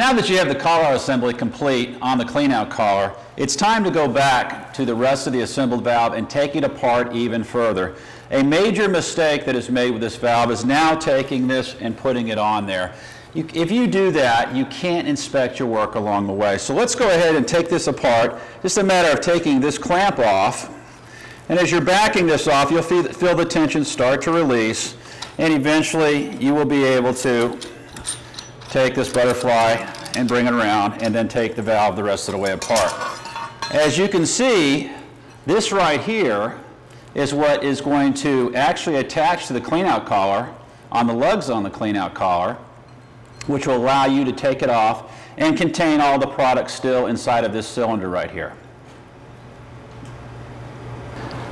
Now that you have the collar assembly complete on the cleanout collar, it's time to go back to the rest of the assembled valve and take it apart even further. A major mistake that is made with this valve is now taking this and putting it on there. You, if you do that, you can't inspect your work along the way. So let's go ahead and take this apart. Just a matter of taking this clamp off. And as you're backing this off, you'll feel, feel the tension start to release. And eventually, you will be able to take this butterfly and bring it around and then take the valve the rest of the way apart. As you can see, this right here is what is going to actually attach to the cleanout collar on the lugs on the cleanout collar which will allow you to take it off and contain all the product still inside of this cylinder right here.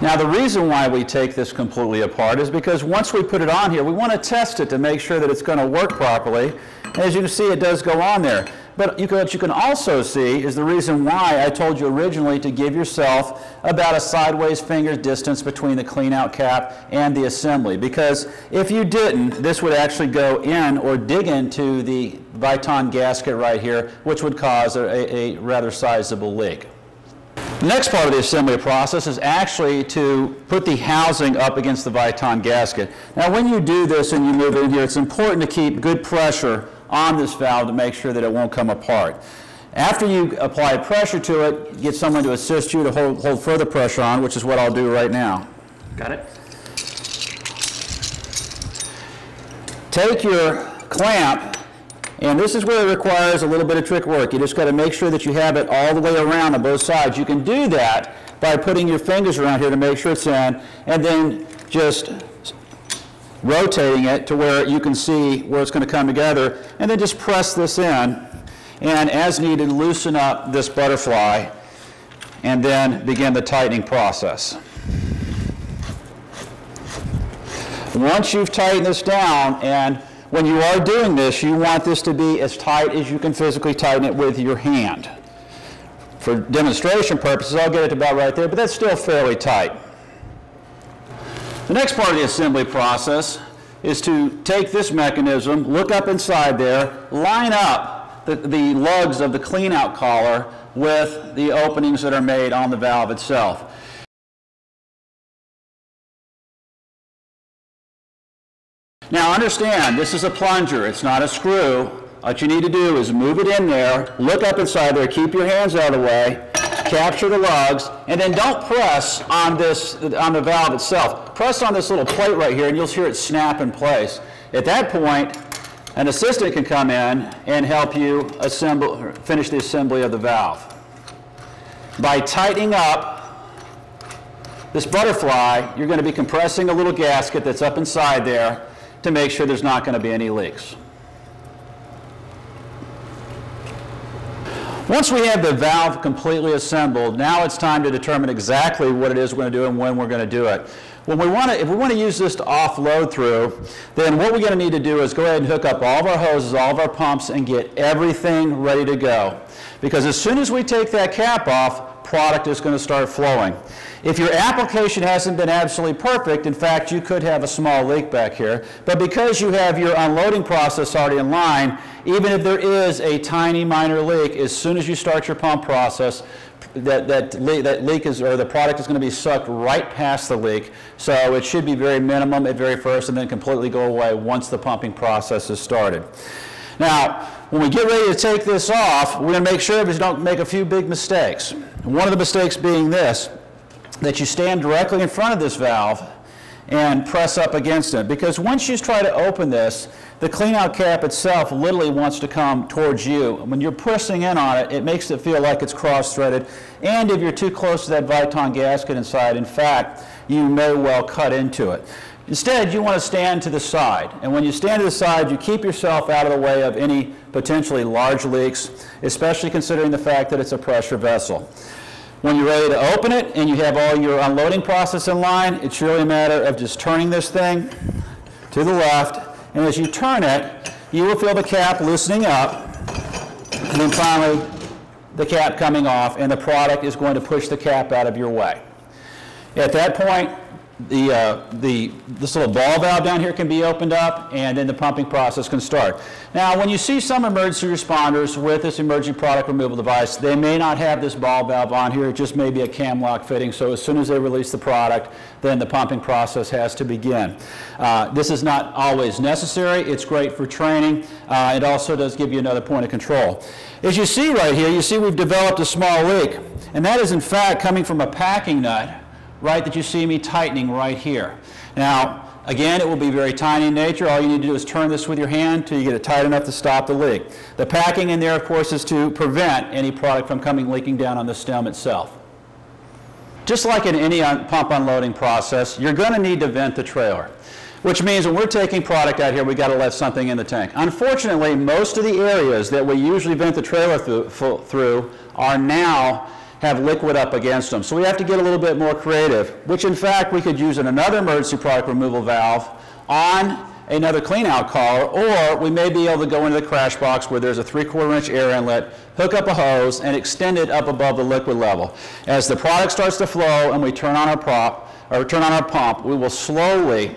Now the reason why we take this completely apart is because once we put it on here, we want to test it to make sure that it's going to work properly. As you can see, it does go on there. But you can, what you can also see is the reason why I told you originally to give yourself about a sideways finger distance between the clean out cap and the assembly. Because if you didn't, this would actually go in or dig into the Viton gasket right here, which would cause a, a rather sizable leak. The next part of the assembly process is actually to put the housing up against the Viton gasket. Now when you do this and you move in here, it's important to keep good pressure on this valve to make sure that it won't come apart. After you apply pressure to it, get someone to assist you to hold, hold further pressure on, which is what I'll do right now. Got it? Take your clamp, and this is where it requires a little bit of trick work. You just got to make sure that you have it all the way around on both sides. You can do that by putting your fingers around here to make sure it's in, and then just rotating it to where you can see where it's going to come together, and then just press this in, and as needed, loosen up this butterfly, and then begin the tightening process. Once you've tightened this down, and when you are doing this, you want this to be as tight as you can physically tighten it with your hand. For demonstration purposes, I'll get it about right there, but that's still fairly tight. The next part of the assembly process is to take this mechanism, look up inside there, line up the, the lugs of the cleanout collar with the openings that are made on the valve itself. Now understand, this is a plunger, it's not a screw. What you need to do is move it in there, look up inside there, keep your hands out of the way, capture the lugs, and then don't press on this on the valve itself. Press on this little plate right here, and you'll hear it snap in place. At that point, an assistant can come in and help you assemble, finish the assembly of the valve. By tightening up this butterfly, you're going to be compressing a little gasket that's up inside there to make sure there's not going to be any leaks. Once we have the valve completely assembled, now it's time to determine exactly what it is we're going to do and when we're going to do it. When we want to, if we want to use this to offload through, then what we're going to need to do is go ahead and hook up all of our hoses, all of our pumps, and get everything ready to go. Because as soon as we take that cap off, product is going to start flowing. If your application hasn't been absolutely perfect, in fact, you could have a small leak back here, but because you have your unloading process already in line, even if there is a tiny minor leak, as soon as you start your pump process, that, that, leak, that leak is, or the product is going to be sucked right past the leak. So it should be very minimum at very first and then completely go away once the pumping process is started. Now, when we get ready to take this off, we're going to make sure we don't make a few big mistakes. One of the mistakes being this, that you stand directly in front of this valve and press up against it. Because once you try to open this, the cleanout cap itself literally wants to come towards you. When you're pressing in on it, it makes it feel like it's cross-threaded. And if you're too close to that Viton gasket inside, in fact, you may well cut into it. Instead, you want to stand to the side. And when you stand to the side, you keep yourself out of the way of any potentially large leaks, especially considering the fact that it's a pressure vessel. When you're ready to open it and you have all your unloading process in line, it's really a matter of just turning this thing to the left. And as you turn it, you will feel the cap loosening up. And then finally, the cap coming off, and the product is going to push the cap out of your way. At that point, the, uh, the, this little ball valve down here can be opened up, and then the pumping process can start. Now, when you see some emergency responders with this emergency product removal device, they may not have this ball valve on here, it just may be a cam lock fitting, so as soon as they release the product, then the pumping process has to begin. Uh, this is not always necessary, it's great for training, uh, it also does give you another point of control. As you see right here, you see we've developed a small leak, and that is in fact coming from a packing nut right, that you see me tightening right here. Now, again, it will be very tiny in nature. All you need to do is turn this with your hand till you get it tight enough to stop the leak. The packing in there, of course, is to prevent any product from coming leaking down on the stem itself. Just like in any un pump unloading process, you're going to need to vent the trailer. Which means when we're taking product out here, we've got to let something in the tank. Unfortunately, most of the areas that we usually vent the trailer through are now have liquid up against them. So we have to get a little bit more creative, which in fact we could use in another emergency product removal valve on another clean out collar, or we may be able to go into the crash box where there's a three quarter inch air inlet, hook up a hose, and extend it up above the liquid level. As the product starts to flow and we turn on our prop, or turn on our pump, we will slowly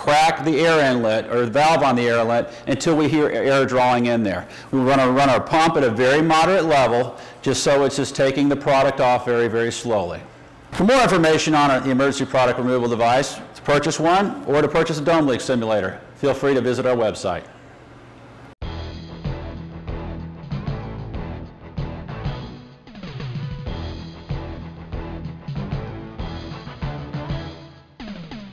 crack the air inlet or the valve on the air inlet until we hear air drawing in there. We want to run our pump at a very moderate level just so it's just taking the product off very, very slowly. For more information on the emergency product removal device, to purchase one or to purchase a dome leak simulator, feel free to visit our website.